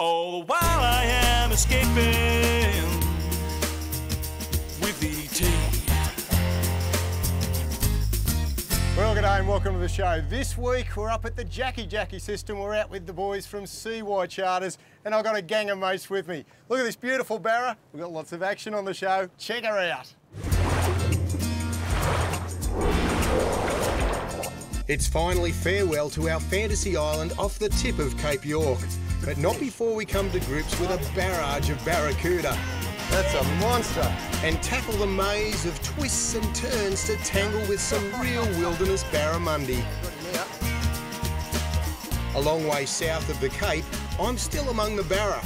All the while I am escaping with ET. Well, g'day and welcome to the show. This week we're up at the Jacky Jacky system. We're out with the boys from CY Charters and I've got a gang of mates with me. Look at this beautiful barra. We've got lots of action on the show. Check her out. It's finally farewell to our fantasy island off the tip of Cape York. But not before we come to grips with a barrage of barracuda. That's a monster. And tackle the maze of twists and turns to tangle with some real wilderness barramundi. A long way south of the Cape, I'm still among the barra.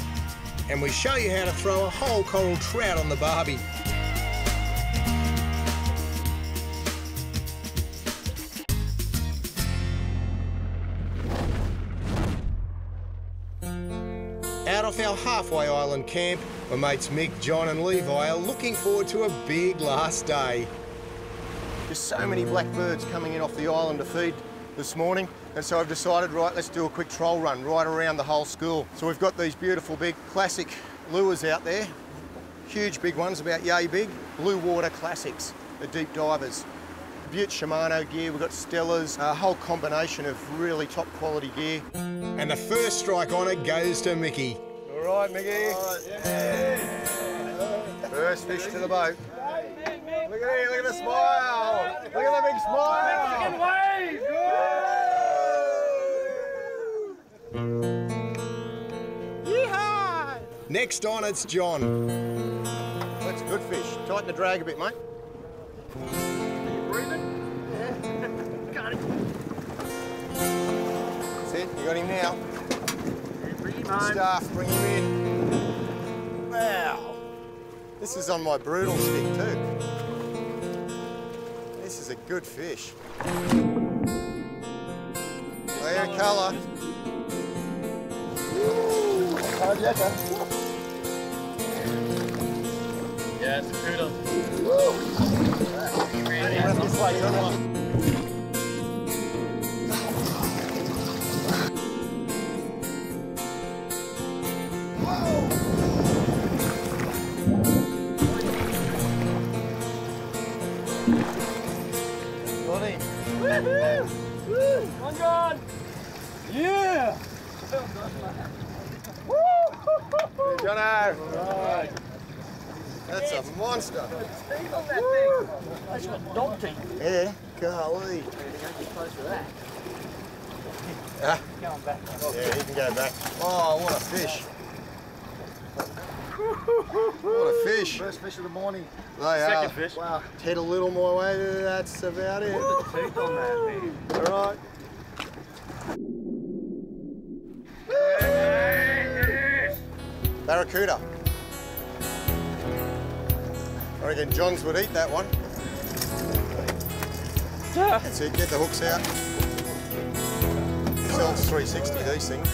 And we show you how to throw a whole coral trout on the barbie. Off our halfway island camp, my mates Mick, John and Levi are looking forward to a big last day. There's so many blackbirds coming in off the island to feed this morning, and so I've decided, right, let's do a quick troll run right around the whole school. So we've got these beautiful big classic lures out there, huge big ones, about yay big, blue water classics, the deep divers. Butte Shimano gear, we've got Stellas, a whole combination of really top quality gear. And the first strike on it goes to Mickey. All right, Mickey. First fish to the boat. Look at here, look at the smile. Look at the big smile. Mexican Yeehaw! Next on, it's John. That's a good fish. Tighten the drag a bit, mate. Are you breathing? Got him. That's it, you got him now. Good stuff, bring him in. Wow. This is on my brutal stick too. This is a good fish. Clear colour. Yeah, it's a poodle. This way, John, come on. Got him. One gone. Yeah! That's a monster. That's got teeth. Yeah, golly. Ah, Going back. yeah, he can go back. Oh, what a fish. What a fish. First fish of the morning. They are. Second fish. Wow. Head a little more way, that's about it. The Teeth on that thing. All right. Barracuda. I reckon Johns would eat that one. That's it, get the hooks out. Sells 360 these things.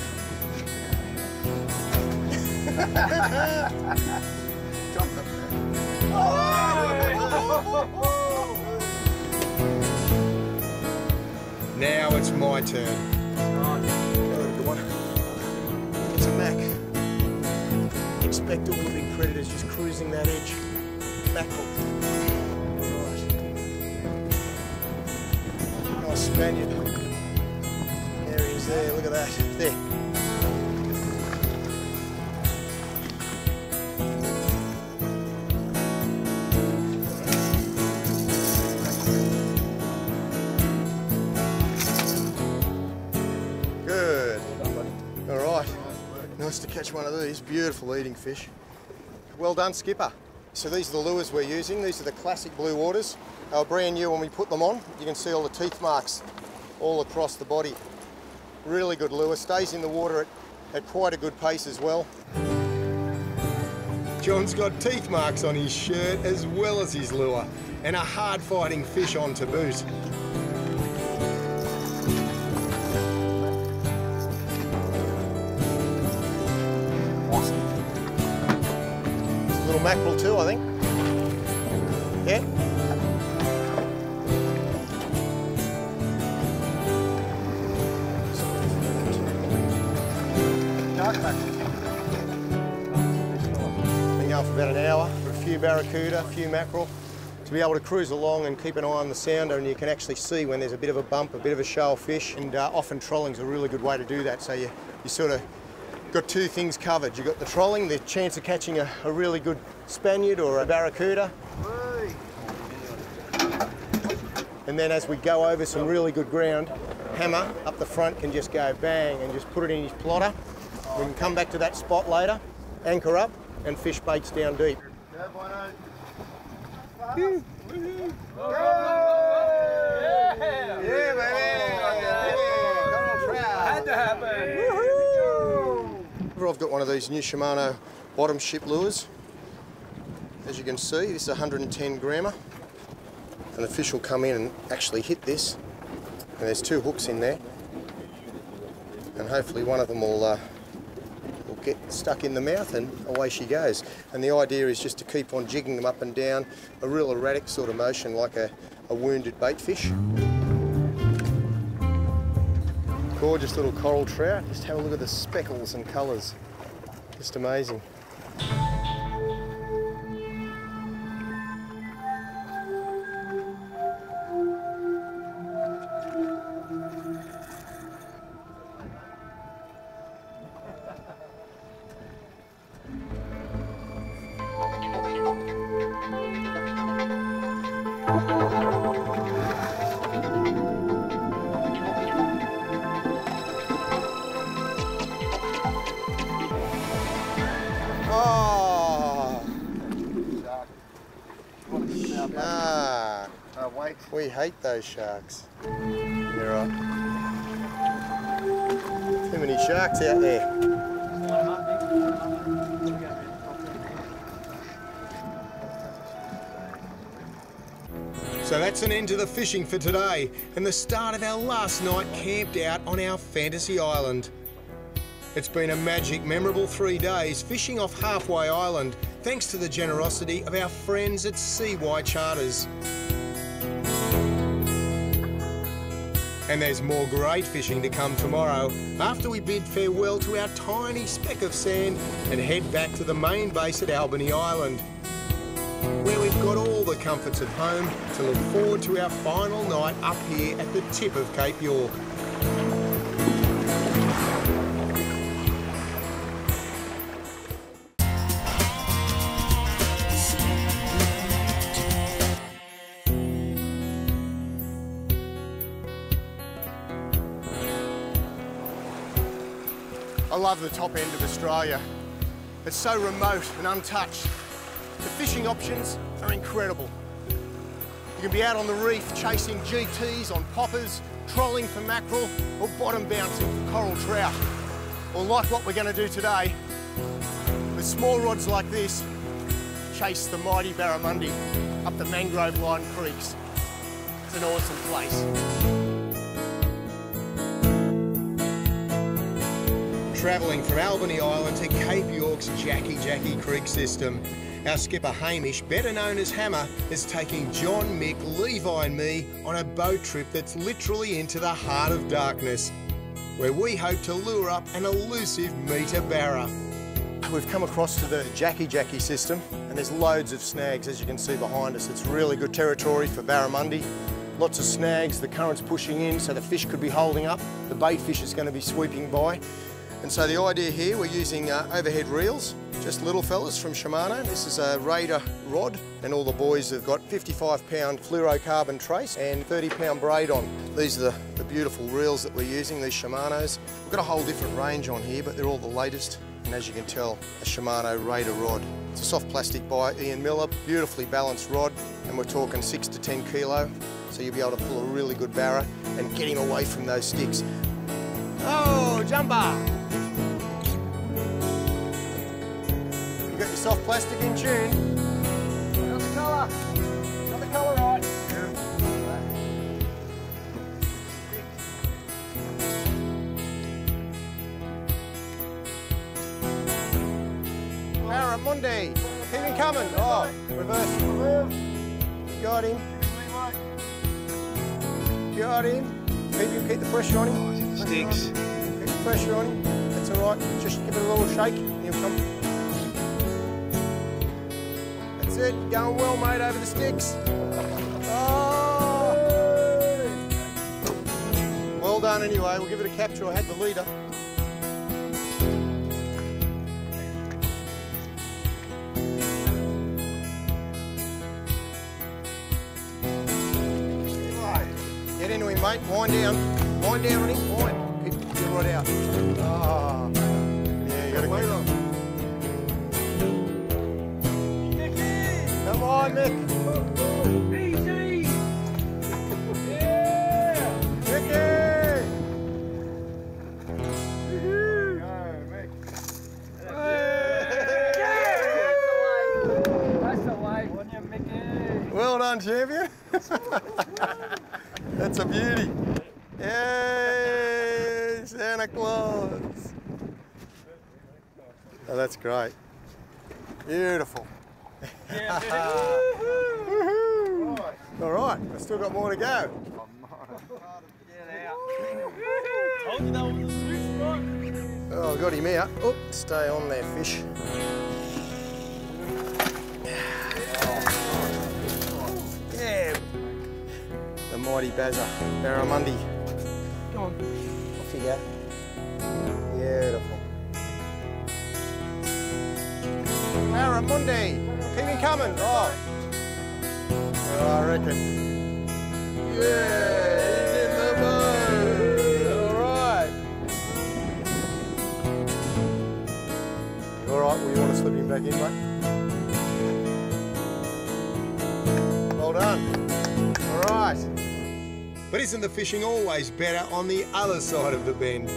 Now it's my turn. It's a Mac. Expect all the big predators just cruising that edge. Right. Nice Spaniard. There he is there, look at that. There. Catch one of these. Beautiful eating fish. Well done, skipper. So these are the lures we're using. These are the classic blue waters. They were brand new when we put them on. You can see all the teeth marks all across the body. Really good lure. Stays in the water at, at quite a good pace as well. John's got teeth marks on his shirt as well as his lure, and a hard fighting fish on to boot. Mackerel too, I think. Yeah. Dark mackerel. going for about an hour for a few barracuda, a few mackerel. To be able to cruise along and keep an eye on the sounder and you can actually see when there's a bit of a bump, a bit of a show of fish and uh, often trolling's a really good way to do that. So you, you sort of got two things covered. You've got the trolling, the chance of catching a, a really good Spaniard or a barracuda. And then as we go over some really good ground, hammer up the front can just go bang and just put it in his plotter. We can come back to that spot later, anchor up and fish baits down deep. Yeah, baby! Had to happen. I've got one of these new Shimano bottom ship lures. As you can see, this is a 110 grammer. And the fish will come in and actually hit this. And there's two hooks in there. And hopefully one of them will, uh, will get stuck in the mouth and away she goes. And the idea is just to keep on jigging them up and down, a real erratic sort of motion like a, a wounded bait fish. Gorgeous little coral trout. Just have a look at the speckles and colours. Just amazing. We hate those sharks. You're right. Too many sharks out there. So that's an end to the fishing for today and the start of our last night camped out on our fantasy island. It's been a magic, memorable three days fishing off Halfway Island thanks to the generosity of our friends at CY Charters. And there's more great fishing to come tomorrow after we bid farewell to our tiny speck of sand and head back to the main base at Albany Island, where we've got all the comforts of home to look forward to our final night up here at the tip of Cape York. I love the top end of Australia. It's so remote and untouched. The fishing options are incredible. You can be out on the reef chasing GTs on poppers, trolling for mackerel, or bottom bouncing for coral trout. Or like what we're going to do today, with small rods like this, chase the mighty barramundi up the mangrove lined creeks. It's an awesome place. Travelling from Albany Island to Cape York's Jacky Jacky Creek system. Our skipper Hamish, better known as Hammer, is taking John, Mick, Levi and me on a boat trip that's literally into the heart of darkness, where we hope to lure up an elusive meter barra. We've come across to the Jacky Jacky system and there's loads of snags as you can see behind us. It's really good territory for barramundi. Lots of snags, the current's pushing in so the fish could be holding up. The bait fish is going to be sweeping by. And so the idea here, we're using uh, overhead reels, just little fellas from Shimano. This is a Raider rod, and all the boys have got 55 pound fluorocarbon trace and 30 pound braid on. These are the, the beautiful reels that we're using, these Shimano's. We've got a whole different range on here, but they're all the latest. And as you can tell, a Shimano Raider rod. It's a soft plastic by Ian Miller, beautifully balanced rod, and we're talking six to 10 kilo. So you'll be able to pull a really good barra and get him away from those sticks. Oh, jumper! Soft plastic in tune. Got the colour. Got the colour right. Barramundi, keep oh, him coming. Oh, reverse. Got him. Got him. Keep him, keep the pressure on him. Sticks. Keep the pressure on him. That's all right. Just give it a little shake and he'll come. It. Going well, mate, over the sticks. Oh. Well done anyway. We'll give it a capture. I had the leader. Get into him, mate. Wind down. Wind down on him. Wind. Get right out. Oh. Yeah, you got to on. Come on, Mick. Mickey! Well done, champion. That's a beauty. Yay, Santa Claus. Oh, that's great. Beautiful. Woohoo. All right, I've still got more to go. Oh, I got him out. Oh, stay on there, fish. Yeah. The mighty Bazza, Barramundi. Go on. Off you go. Beautiful. Barramundi. Coming. Oh. Oh, I reckon. Yeah, he's in the boat. All right. All right, well, you want to slip him back in, mate? Well done. All right. But isn't the fishing always better on the other side of the bend?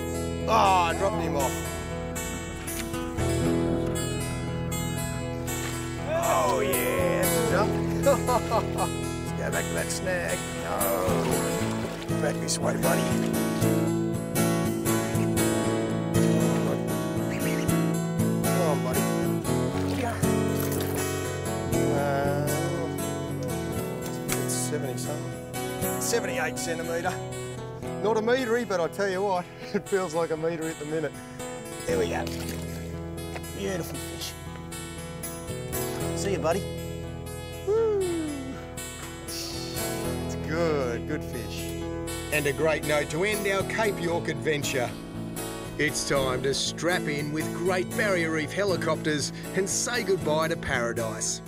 Oh, I dropped him off. Let's go back to that snag. Oh. Back this way, buddy. Come on, buddy. Uh, it's 70 something. 78 centimetre. Not a metery, but I tell you what, it feels like a metre at the minute. There we go. Beautiful fish. See you, buddy. Good, good fish. And a great note to end our Cape York adventure. It's time to strap in with Great Barrier Reef helicopters and say goodbye to paradise.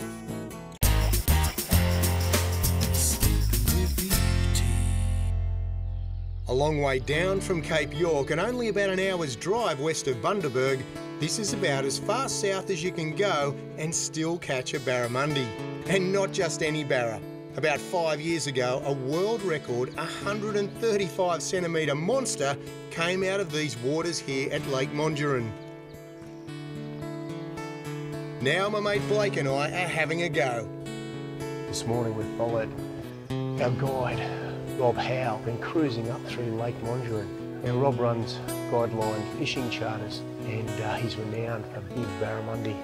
A long way down from Cape York and only about an hour's drive west of Bundaberg, this is about as far south as you can go and still catch a barramundi. And not just any barra. About five years ago, a world record 135 centimetre monster came out of these waters here at Lake Monduran. Now my mate Blake and I are having a go. This morning we've followed our guide, Rob Howe, been cruising up through Lake Monduran. Now Rob runs Guideline Fishing Charters and uh, he's renowned for big barramundi.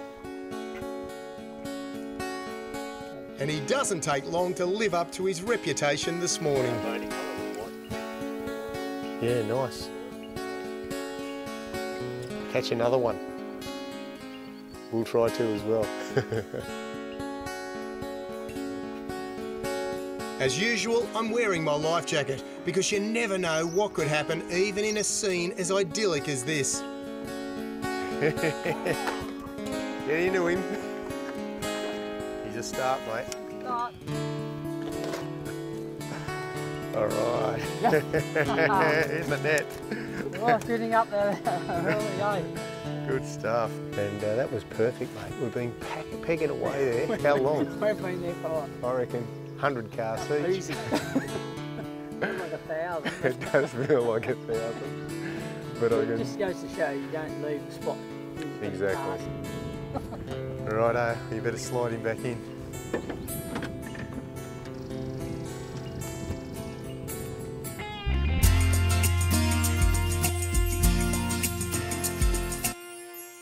And he doesn't take long to live up to his reputation this morning. Yeah, nice. Catch another one. We'll try to as well. As usual, I'm wearing my life jacket because you never know what could happen even in a scene as idyllic as this. Get into him. A start, mate. Start. All right. in the net. Oh, shooting up there. really go. Good stuff. And uh, that was perfect, mate. We've been pegging away there. How long? We've been there for I reckon 100 cars each. easy. like a thousand. It does feel like a thousand. But I It can. just goes to show you don't leave the spot. Exactly. Righto, you better slide him back in.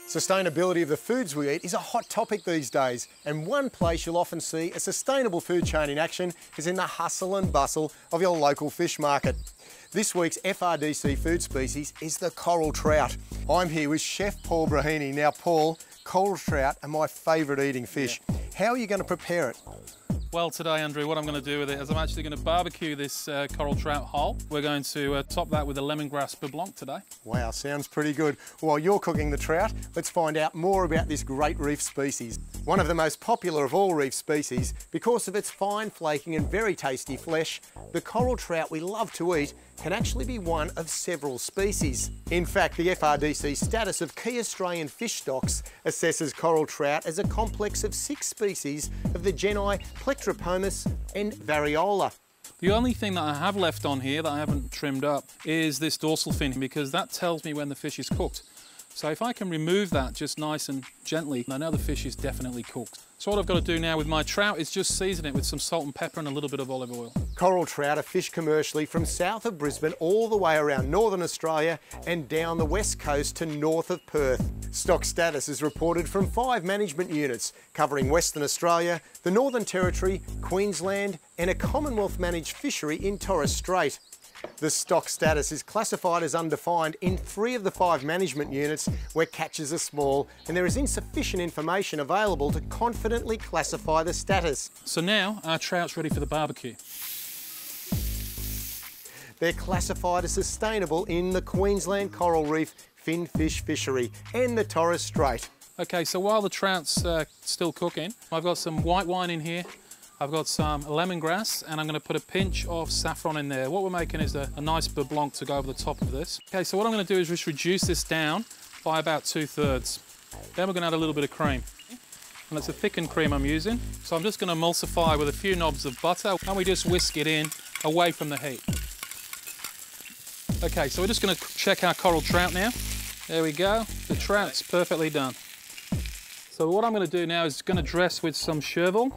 Sustainability of the foods we eat is a hot topic these days, and one place you'll often see a sustainable food chain in action is in the hustle and bustle of your local fish market. This week's FRDC food species is the coral trout. I'm here with Chef Paul Breheny. Now, Paul, coral trout are my favourite eating fish. How are you going to prepare it? Well, today, Andrew, what I'm going to do with it is I'm actually going to barbecue this uh, coral trout hull. We're going to uh, top that with a lemongrass beurre blanc today. Wow, sounds pretty good. While you're cooking the trout, let's find out more about this great reef species. One of the most popular of all reef species, because of its fine flaking and very tasty flesh, the coral trout we love to eat can actually be one of several species. In fact, the FRDC status of key Australian fish stocks assesses coral trout as a complex of six species of the genus Plectropomus and Variola. The only thing that I have left on here that I haven't trimmed up is this dorsal fin because that tells me when the fish is cooked. So if I can remove that just nice and gently, I know the fish is definitely cooked. So what I've got to do now with my trout is just season it with some salt and pepper and a little bit of olive oil. Coral trout are fished commercially from south of Brisbane all the way around northern Australia and down the west coast to north of Perth. Stock status is reported from five management units covering Western Australia, the Northern Territory, Queensland and a Commonwealth managed fishery in Torres Strait. The stock status is classified as undefined in three of the five management units where catches are small and there is insufficient information available to confidently classify the status. So now our trout's ready for the barbecue. They're classified as sustainable in the Queensland Coral Reef Fin Fish Fishery and the Torres Strait. Okay, so while the trout's uh, still cooking, I've got some white wine in here I've got some lemongrass and I'm going to put a pinch of saffron in there. What we're making is a, a nice beurre to go over the top of this. Okay, so what I'm going to do is just reduce this down by about two thirds. Then we're going to add a little bit of cream. And it's a thickened cream I'm using. So I'm just going to emulsify with a few knobs of butter and we just whisk it in away from the heat. Okay, so we're just going to check our coral trout now. There we go. The trout's perfectly done. So what I'm going to do now is going to dress with some chervil.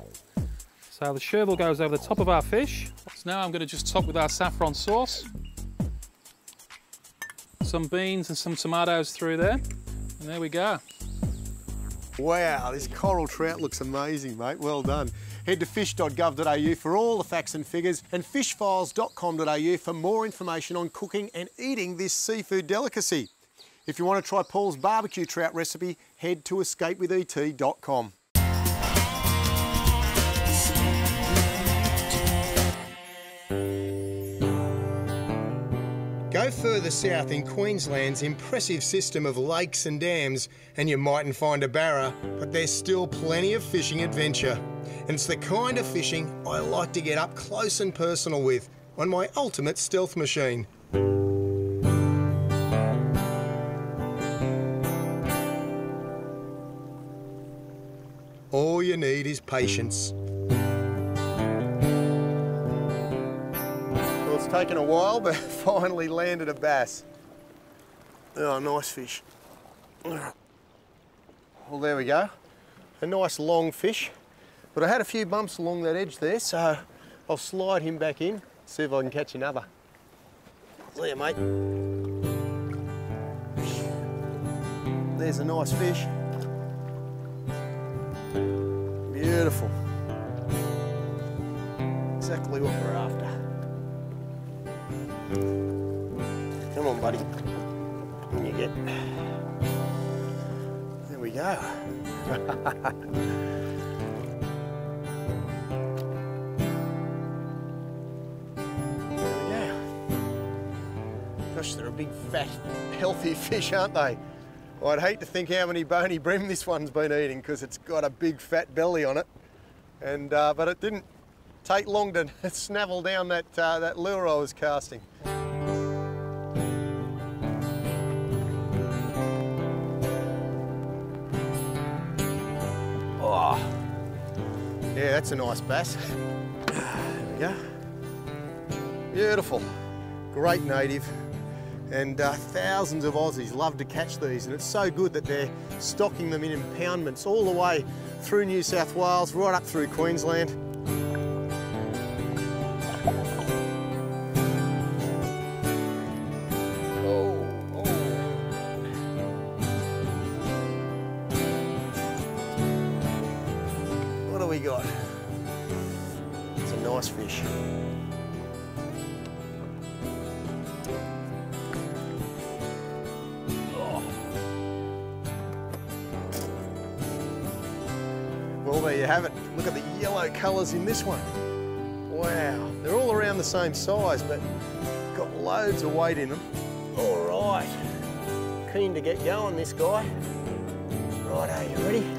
So the chervil goes over the top of our fish. So now I'm going to just top with our saffron sauce. Some beans and some tomatoes through there. And there we go. Wow, this coral trout looks amazing, mate. Well done. Head to fish.gov.au for all the facts and figures and fishfiles.com.au for more information on cooking and eating this seafood delicacy. If you want to try Paul's barbecue trout recipe, head to escapewithet.com. further south in Queensland's impressive system of lakes and dams, and you mightn't find a barra, but there's still plenty of fishing adventure. And it's the kind of fishing I like to get up close and personal with on my ultimate stealth machine. All you need is patience. Taken a while, but finally landed a bass. Oh, nice fish. Well, there we go. A nice long fish. But I had a few bumps along that edge there, so I'll slide him back in, see if I can catch another. See you, mate. There's a nice fish. Beautiful. Exactly what we're Gosh, they're a big, fat, healthy fish, aren't they? Well, I'd hate to think how many bony bream this one's been eating because it's got a big fat belly on it. And uh, but it didn't take long to snavel down that uh, that lure I was casting. That's a nice bass. There we go. Beautiful. Great native. And uh, thousands of Aussies love to catch these and it's so good that they're stocking them in impoundments all the way through New South Wales, right up through Queensland. got? It's a nice fish. Well, there you have it. Look at the yellow colours in this one. Wow, they're all around the same size, but got loads of weight in them. All right, keen to get going, this guy. Right, are you ready?